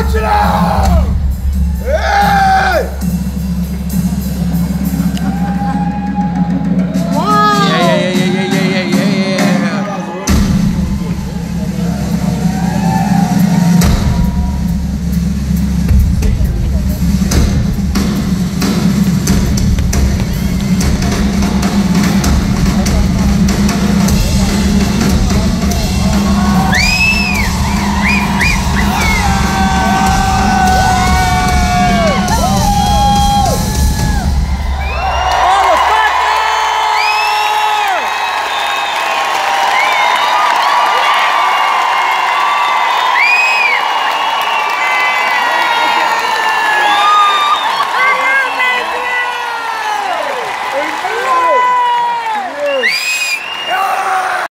Exodus! Amen.